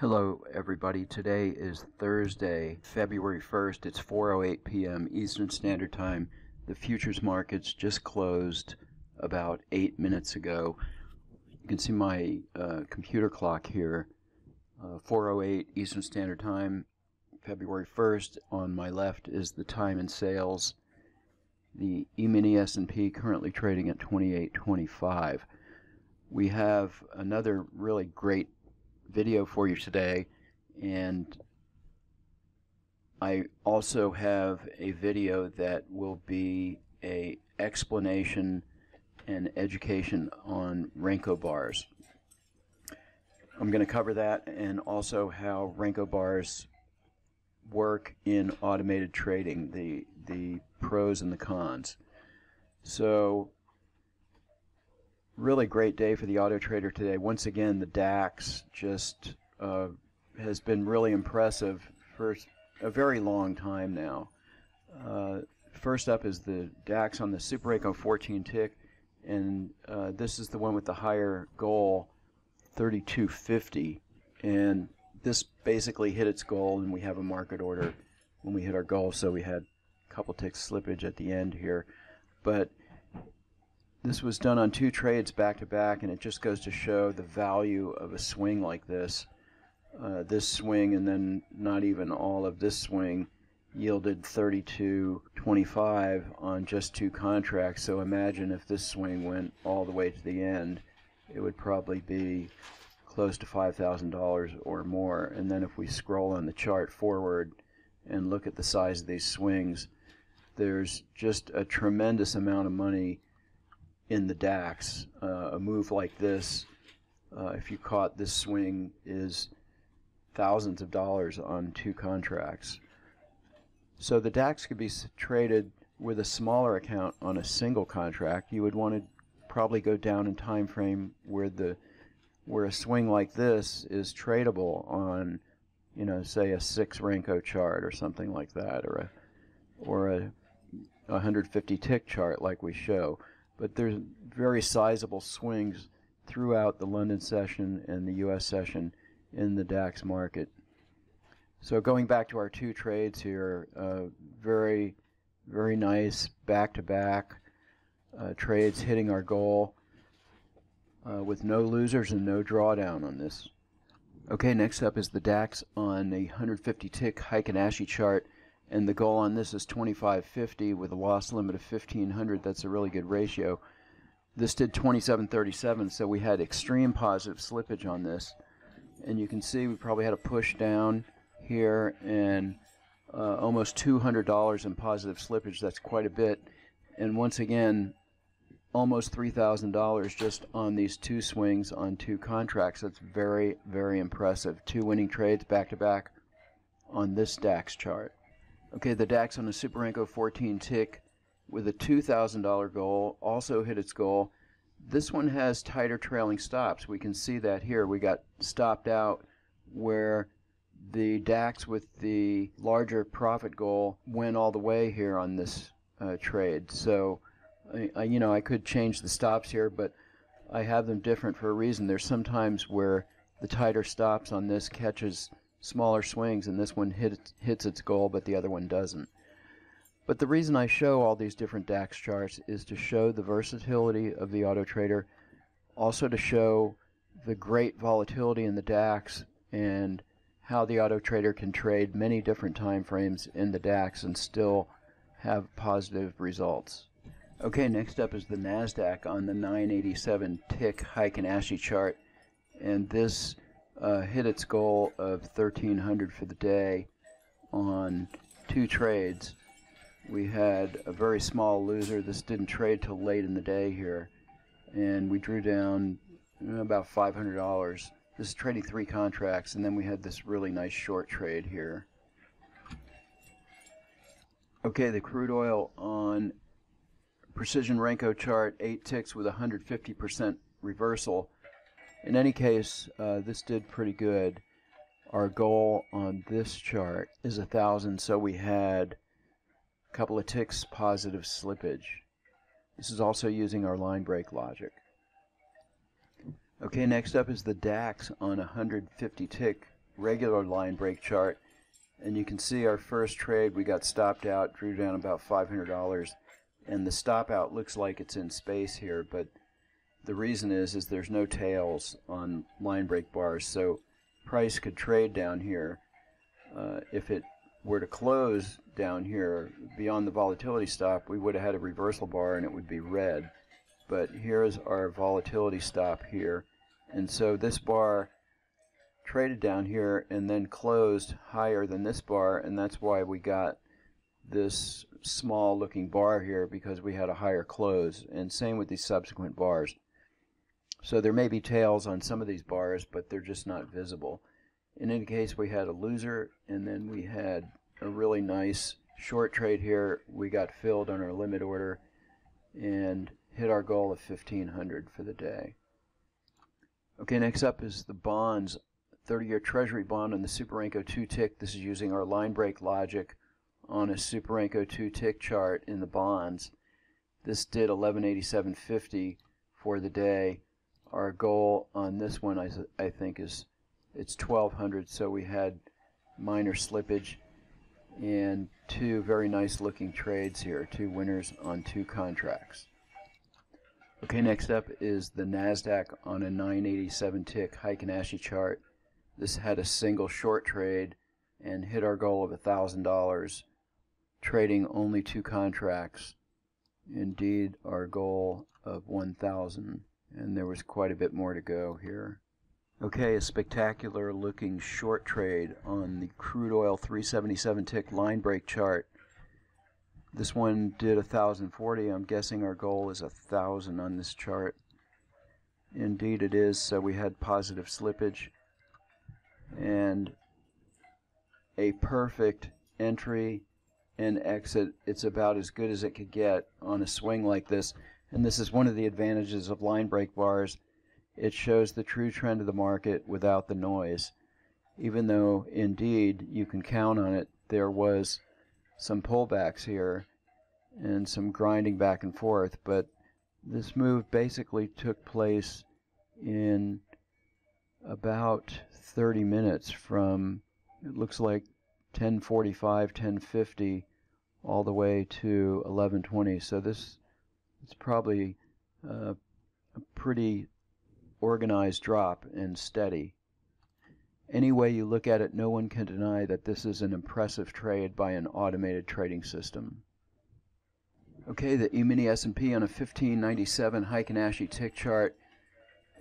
Hello, everybody. Today is Thursday, February 1st. It's 4:08 p.m. Eastern Standard Time. The futures markets just closed about eight minutes ago. You can see my uh, computer clock here. Uh, 4:08 Eastern Standard Time, February 1st. On my left is the time in sales. The E-mini S&P currently trading at 28.25. We have another really great video for you today and I also have a video that will be a explanation and education on Renko bars. I'm going to cover that and also how Renko bars work in automated trading, the the pros and the cons. So really great day for the auto trader today. Once again, the DAX just uh, has been really impressive for a very long time now. Uh, first up is the DAX on the Super Renko 14 tick, and uh, this is the one with the higher goal, 3250. And this basically hit its goal, and we have a market order when we hit our goal, so we had a couple ticks slippage at the end here. But this was done on two trades back to back, and it just goes to show the value of a swing like this. Uh, this swing, and then not even all of this swing, yielded 32.25 on just two contracts. So imagine if this swing went all the way to the end, it would probably be close to $5,000 or more. And then if we scroll on the chart forward and look at the size of these swings, there's just a tremendous amount of money in the DAX. Uh, a move like this, uh, if you caught this swing, is thousands of dollars on two contracts. So the DAX could be traded with a smaller account on a single contract. You would want to probably go down in time frame where the where a swing like this is tradable on, you know, say a six Renko chart or something like that, or a or a 150 tick chart like we show but there's very sizable swings throughout the London session and the U.S. session in the DAX market. So going back to our two trades here, uh, very, very nice back-to-back uh, trades hitting our goal uh, with no losers and no drawdown on this. Okay, next up is the DAX on a 150 tick Heikin Ashi chart and the goal on this is 2550 with a loss limit of 1500 that's a really good ratio. This did 2737 so we had extreme positive slippage on this. And you can see we probably had a push down here and uh, almost $200 in positive slippage. That's quite a bit. And once again almost $3,000 just on these two swings on two contracts. That's very very impressive. Two winning trades back to back on this DAX chart Okay, the DAX on the Super Renko 14 tick with a $2,000 goal also hit its goal. This one has tighter trailing stops. We can see that here. We got stopped out where the DAX with the larger profit goal went all the way here on this uh, trade. So, I, you know, I could change the stops here, but I have them different for a reason. There's sometimes where the tighter stops on this catches smaller swings, and this one hit, hits its goal, but the other one doesn't. But the reason I show all these different DAX charts is to show the versatility of the auto trader, also to show the great volatility in the DAX and how the auto trader can trade many different time frames in the DAX and still have positive results. Okay, next up is the NASDAQ on the 987 tick Heikin Ashi chart. And this uh, hit its goal of 1300 for the day on two trades. We had a very small loser. This didn't trade till late in the day here, and we drew down about $500. This is trading three contracts, and then we had this really nice short trade here. Okay, the crude oil on Precision Renko chart, eight ticks with 150% reversal in any case, uh, this did pretty good. Our goal on this chart is a thousand, so we had a couple of ticks positive slippage. This is also using our line break logic. Okay, next up is the DAX on a 150 tick regular line break chart. And you can see our first trade, we got stopped out, drew down about $500. And the stop out looks like it's in space here, but the reason is, is there's no tails on line break bars. So price could trade down here. Uh, if it were to close down here beyond the volatility stop, we would have had a reversal bar and it would be red. But here's our volatility stop here. And so this bar traded down here and then closed higher than this bar and that's why we got this small looking bar here because we had a higher close and same with these subsequent bars. So there may be tails on some of these bars but they're just not visible. In any case we had a loser and then we had a really nice short trade here. We got filled on our limit order and hit our goal of 1500 for the day. Okay, next up is the bonds. 30-year Treasury bond on the Super Renko 2-tick. This is using our line break logic on a Super Renko 2-tick chart in the bonds. This did 1187.50 for the day. Our goal on this one, I, I think, is it's 1200, so we had minor slippage and two very nice looking trades here, two winners on two contracts. Okay, next up is the NASDAQ on a 987 tick Heikin Ashi chart. This had a single short trade and hit our goal of $1,000, trading only two contracts. Indeed, our goal of 1,000, and there was quite a bit more to go here. Okay, a spectacular looking short trade on the crude oil 377 tick line break chart. This one did 1040. I'm guessing our goal is 1000 on this chart. Indeed it is, so we had positive slippage and a perfect entry and exit. It's about as good as it could get on a swing like this. And this is one of the advantages of line break bars it shows the true trend of the market without the noise. Even though, indeed, you can count on it, there was some pullbacks here and some grinding back and forth, but this move basically took place in about 30 minutes from, it looks like 1045, 1050, all the way to 1120. So this is probably uh, a pretty organized drop and steady. Any way you look at it, no one can deny that this is an impressive trade by an automated trading system. Okay, the E-mini S&P on a 1597 Heikin Ashi tick chart.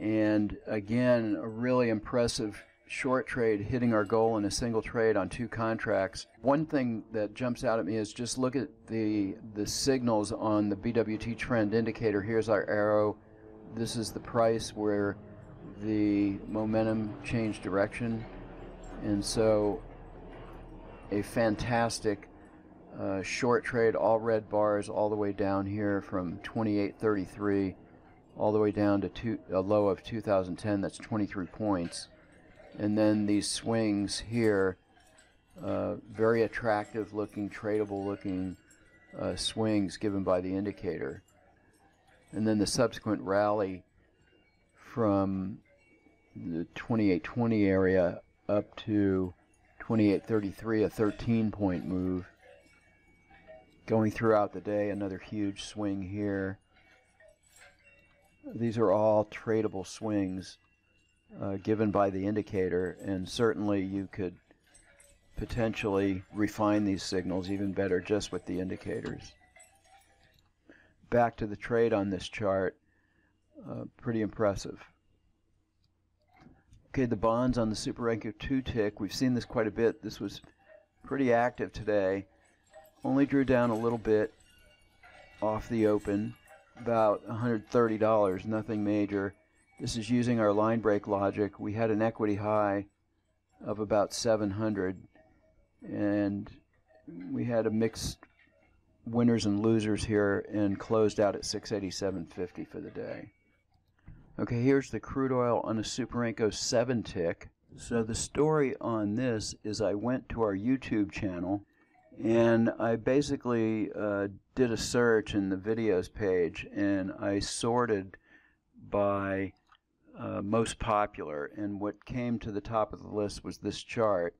And again, a really impressive short trade hitting our goal in a single trade on two contracts. One thing that jumps out at me is just look at the the signals on the BWT trend indicator. Here's our arrow this is the price where the momentum changed direction and so a fantastic uh, short trade all red bars all the way down here from 2833 all the way down to two, a low of 2010 that's 23 points and then these swings here uh, very attractive looking tradable looking uh, swings given by the indicator and then the subsequent rally from the 2820 area up to 2833, a 13 point move. Going throughout the day, another huge swing here. These are all tradable swings uh, given by the indicator, and certainly you could potentially refine these signals even better just with the indicators back to the trade on this chart. Uh, pretty impressive. Okay, the bonds on the Super Renko 2 tick, we've seen this quite a bit. This was pretty active today. Only drew down a little bit off the open, about $130, nothing major. This is using our line break logic. We had an equity high of about 700 and we had a mixed winners and losers here and closed out at 687.50 for the day. Okay, here's the crude oil on a Super Renko 7 tick. So the story on this is I went to our YouTube channel and I basically uh, did a search in the videos page and I sorted by uh, most popular. And what came to the top of the list was this chart.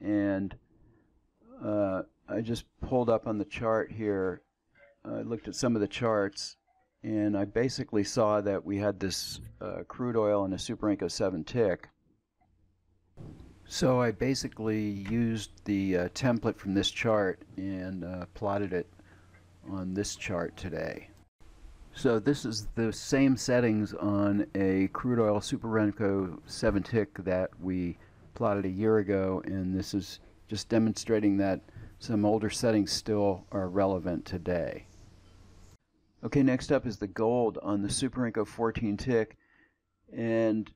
And uh, I just pulled up on the chart here. I looked at some of the charts, and I basically saw that we had this uh, crude oil and a Super Renko 7 tick. So I basically used the uh, template from this chart and uh, plotted it on this chart today. So this is the same settings on a crude oil Super Renko 7 tick that we plotted a year ago and this is just demonstrating that some older settings still are relevant today. Okay, next up is the gold on the Super Renko 14 tick and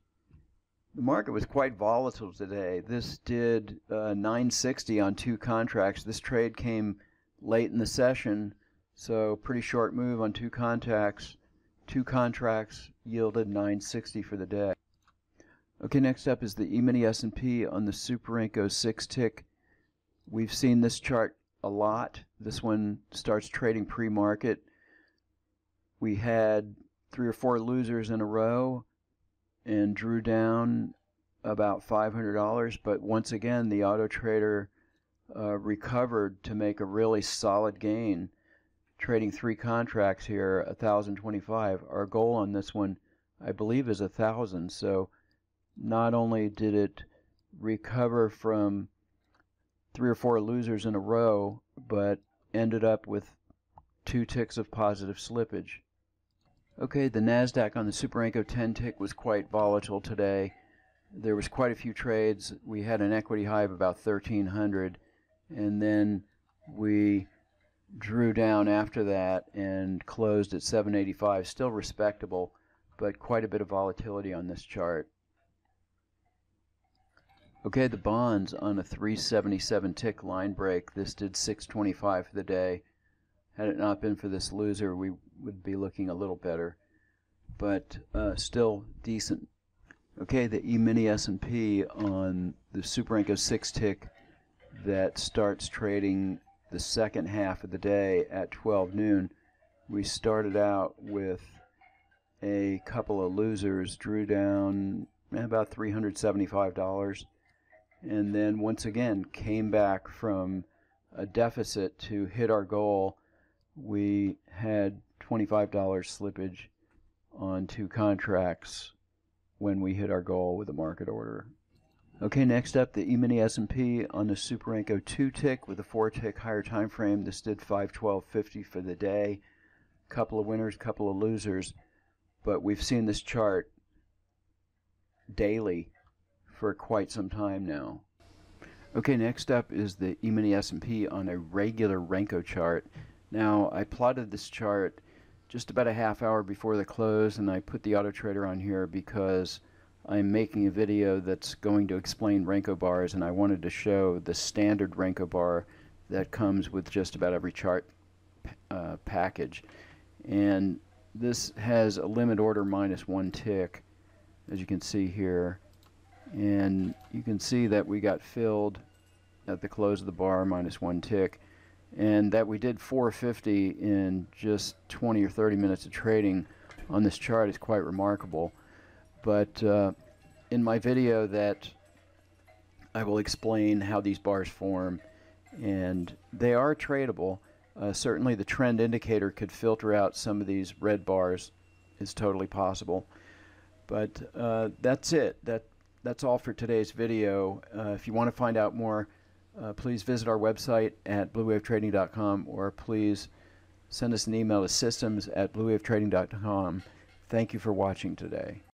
the market was quite volatile today. This did uh, 960 on two contracts. This trade came late in the session so pretty short move on two contacts. Two contracts yielded 960 for the day. Okay, next up is the E-mini S&P on the Super Renko 6 tick. We've seen this chart a lot. This one starts trading pre-market. We had three or four losers in a row and drew down about $500, but once again the auto trader uh, recovered to make a really solid gain trading three contracts here, 1,025. Our goal on this one, I believe, is 1,000. So not only did it recover from three or four losers in a row, but ended up with two ticks of positive slippage. Okay, the NASDAQ on the Super Renko 10 tick was quite volatile today. There was quite a few trades. We had an equity high of about 1,300, and then we drew down after that and closed at 785 still respectable but quite a bit of volatility on this chart. Okay the bonds on a 377 tick line break. This did 625 for the day. Had it not been for this loser we would be looking a little better but uh, still decent. Okay the E-mini S&P on the Super Renko 6 tick that starts trading the second half of the day at 12 noon, we started out with a couple of losers, drew down about $375, and then once again came back from a deficit to hit our goal. We had $25 slippage on two contracts when we hit our goal with a market order. Okay, next up, the E-mini S&P on the Super Renko 2 tick with a 4 tick higher time frame. This did 512.50 for the day. Couple of winners, couple of losers, but we've seen this chart daily for quite some time now. Okay, next up is the E-mini S&P on a regular Renko chart. Now, I plotted this chart just about a half hour before the close, and I put the auto trader on here because I'm making a video that's going to explain Renko bars and I wanted to show the standard Renko bar that comes with just about every chart uh, package. And this has a limit order minus one tick as you can see here. And you can see that we got filled at the close of the bar minus one tick and that we did 450 in just 20 or 30 minutes of trading on this chart is quite remarkable but uh, in my video that I will explain how these bars form and they are tradable. Uh, certainly the trend indicator could filter out some of these red bars. It's totally possible. But uh, that's it. That That's all for today's video. Uh, if you want to find out more, uh, please visit our website at bluewavetrading.com or please send us an email to systems at bluewavetrading.com. Thank you for watching today.